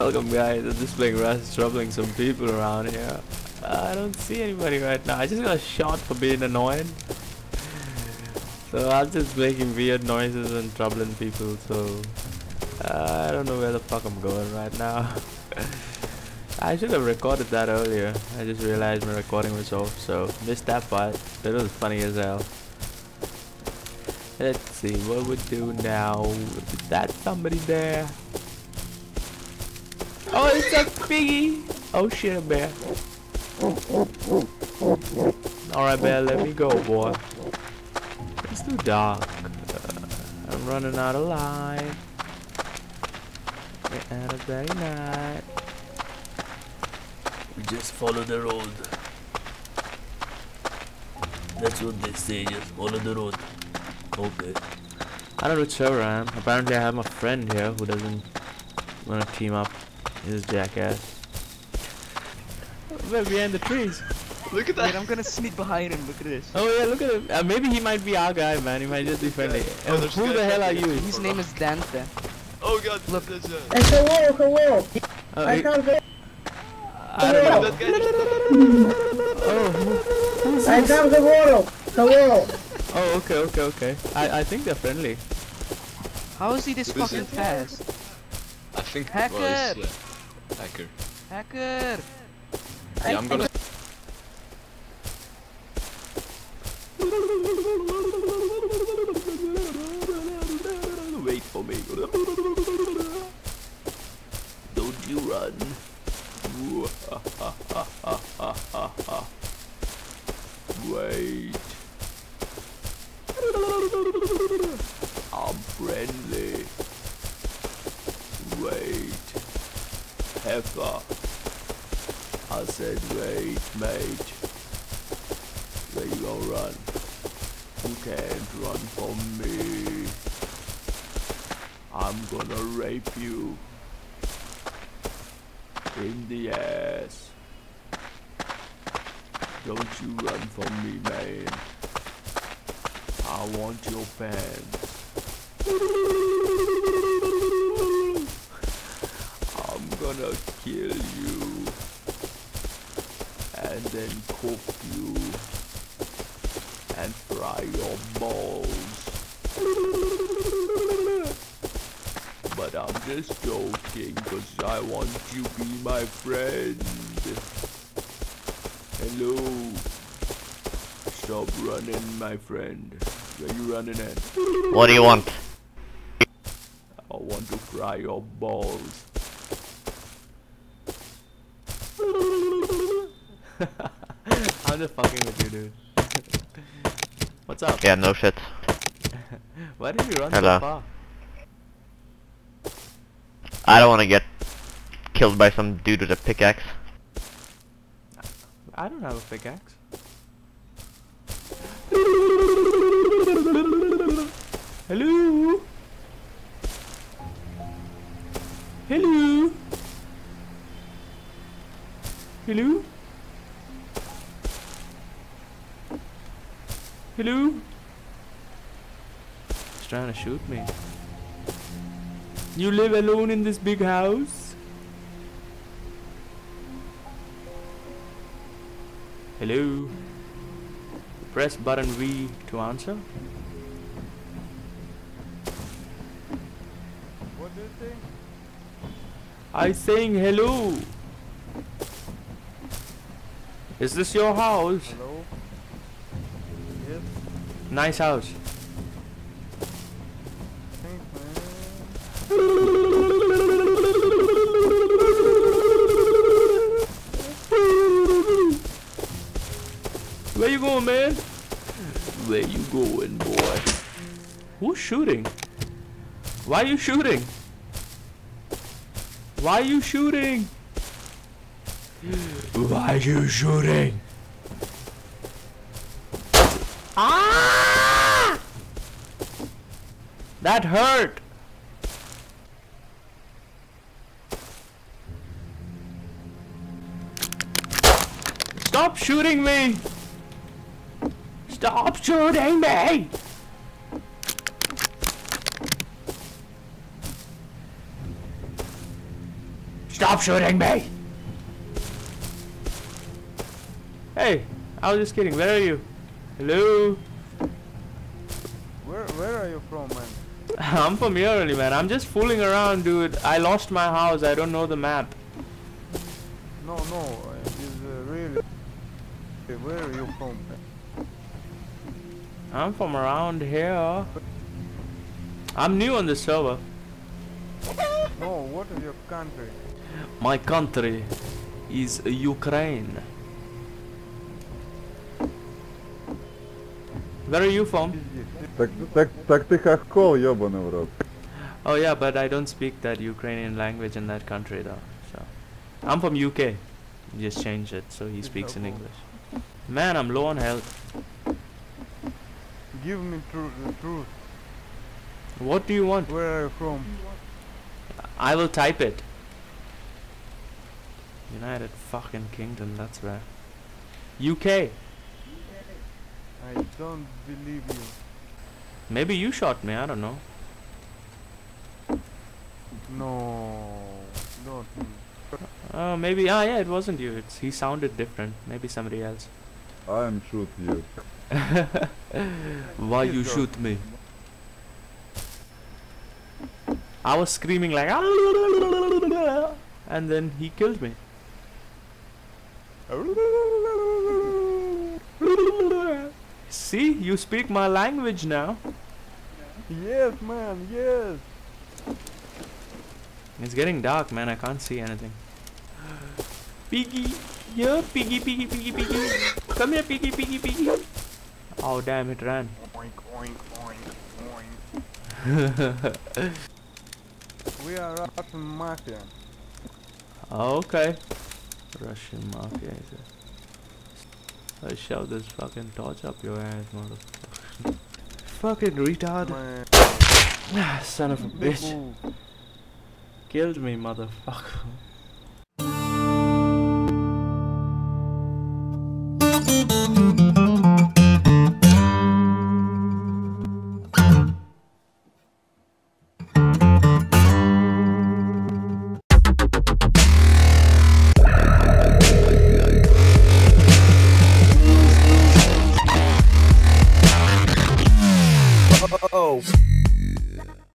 Welcome guys, I'm just playing Rust, troubling some people around here. Uh, I don't see anybody right now. I just got shot for being annoying. So I'm just making weird noises and troubling people, so... Uh, I don't know where the fuck I'm going right now. I should have recorded that earlier. I just realized my recording was off, so missed that part. But it was funny as hell. Let's see what we do now. Is that somebody there? Oh, it's a piggy! Oh shit, a bear. Alright, bear, let me go, boy. It's too dark. Uh, I'm running out of light. At a very night. We just follow the road. That's what they say, just follow the road. Okay. I don't know which server I am. Apparently I have my friend here who doesn't want to team up. He's a jackass. We're behind the trees. Look at Wait, that. I'm gonna sneak behind him. Look at this. Oh yeah, look at him. Uh, maybe he might be our guy, man. He might just be friendly. Oh, And who the hell are you? His name is Dante. Oh god, Look. there's a. Hey, hello, hello. Oh, I he- can't go. I don't know. That guy. Oh, who- who's I this? come the world. Hello. Oh, okay, okay, okay. I I think they're friendly. How is he this Who is fucking it? fast? I think. Hacker. Well, he's, yeah, uh, hacker. Hacker! Yeah, I'm gonna. Wait for me. Don't you run. Wait. I'm friendly. Wait. Heifer. I said wait, mate. Where you gonna run? You can't run from me. I'm gonna rape you. In the ass. Don't you run from me, man. I want your pants. I'm gonna kill you. And then cook you. And fry your balls. But I'm just joking, cause I want you to be my friend. Hello. Stop running, my friend. Where you running at? What do you want? I want to fry your balls. I'm just fucking with you, dude. What's up? Yeah, no shit. Why did you run Hello. so far? I don't want to get killed by some dude with a pickaxe. I don't have a pickaxe. Hello. Hello. Hello. Hello. He's trying to shoot me. You live alone in this big house? Hello. Press button V to answer. What do you think? I'm saying hello. Is this your house? Hello? Yes, Nice house. Where you going, man? Where you going, boy? Who's shooting? Why are you shooting? Why are you shooting? Why are you shooting? Ah! That hurt! Stop shooting me! Stop shooting me! Stop shooting me! Hey, I was just kidding. Where are you? Hello? Where where are you from, man? I'm from here only, man. I'm just fooling around, dude. I lost my house. I don't know the map. No, no, it is uh, really. Where are you from? I'm from around here. I'm new on the server. No, what is your country? My country is Ukraine. Where are you from? Так, так, так ты хохкол, ёбаный в рот. Oh yeah, but I don't speak that Ukrainian language in that country though. So I'm from UK. Just changed it so he speaks in English. Man, I'm low on health. Give me tru- the truth. What do you want? Where are you from? I will type it. United fucking Kingdom, that's where. UK. I don't believe you. Maybe you shot me, I don't know. No, don't. Oh, maybe, ah yeah, it wasn't you. It's, he sounded different. Maybe somebody else. I'm shoot you. Why you shoot me? I was screaming like and then he killed me. See, you speak my language now. Yes, man, yes. It's getting dark, man. I can't see anything. Piggy, yeah, piggy, piggy, piggy, piggy. Come here, piggy, piggy, piggy. Oh damn, it ran. Oink, oink, oink, oink. We are Russian mafia. Okay. Russian mafia is it? I shove this fucking torch up your ass, motherfucker. fucking retard. Man, ah, Son of a bitch. Killed me, motherfucker.